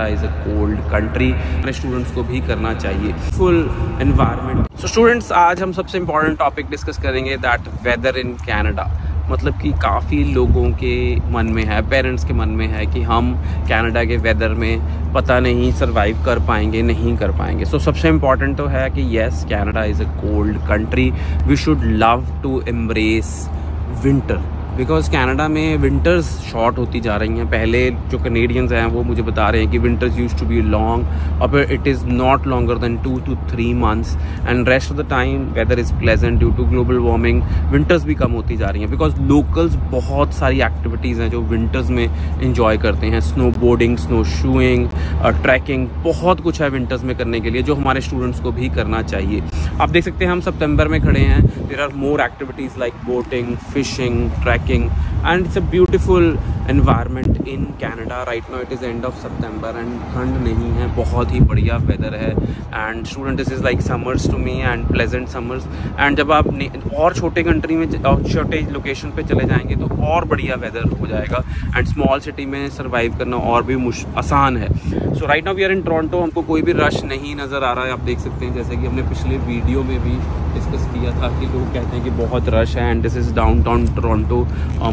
Is a cold country अपने students को भी करना चाहिए। फुल एनवायरनमेंट सो स्टूडेंट्स आज हम सबसे इंपॉर्टेंट टॉपिक डिस्कस करेंगे दैट वेदर इन कनाडा मतलब कि काफ़ी लोगों के मन में है पेरेंट्स के मन में है कि हम कनाडा के वेदर में पता नहीं सरवाइव कर पाएँगे नहीं कर पाएँगे। सो so, सबसे इंपॉर्टेंट तो है कि yes Canada is a cold country we should love to embrace winter because Canada में विंटर्स शॉर्ट होती जा रही हैं। पहले जो कनेडियंस हैं, वो मुझे बता रहे हैं कि winters used to be long और फिर it is not longer than two two three months and rest of the time weather is pleasant due to global warming winters भी कम होती जा रही हैं। बिकॉज़ लोकल्स बहुत सारी एक्टिविटीज़ हैं जो विंटर्स में इंजॉय करते हैं। Snow boarding snow shoeing trekking बहुत कुछ है विंटर्स में करने के लिए जो हमारे स्टूडेंट्स को भी करना चाहिए। आप देख सकते हैं हम सितंबर में खड़े हैं। There are more activities like boating fishing trekking and it's a a beautiful in in right right it is end of of and ठंड नहीं है बहुत ही बढ़िया वेदर है and student this is like summers to me and pleasant summers and जब आप और छोटे कंट्री में छोटे लोकेशन पे चले जाएँगे तो और बढ़िया वेदर हो जाएगा. एंड स्मॉल सिटी में सर्वाइव करना और भी मुश, आसान है. So right now we are in Toronto हमको कोई भी रश नहीं नज़र आ रहा है. आप देख सकते हैं, जैसे कि हमने पिछले वीडियो में भी डिस्कस किया था कि लोग कहते हैं कि बहुत रश है and this is downtown Toronto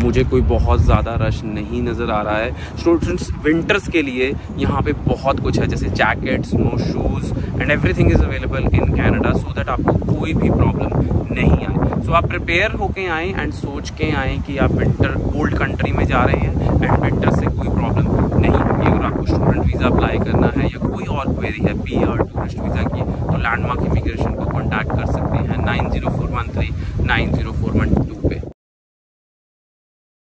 मुझे कोई बहुत ज़्यादा रश नहीं नज़र आ रहा है। स्टूडेंट्स विंटर्स के लिए यहाँ पे बहुत कुछ है जैसे jacket snow shoes and everything is available in Canada so that आपको कोई भी प्रॉब्लम नहीं आए। सो so, आप प्रिपेयर होके आएँ एंड सोच के आएँ कि आप विंटर कोल्ड कंट्री में जा रहे हैं एंड विंटर से कोई प्रॉब्लम नहीं। होगी अगर आपको स्टूडेंट वीज़ा अप्लाई करना है या कोई और क्वेरी है पी आर टूरिस्ट वीज़ा की तो लैंडमार्क इमिग्रेशन को कॉन्टैक्ट कर सकते हैं। Nine zero four one three nine zero four one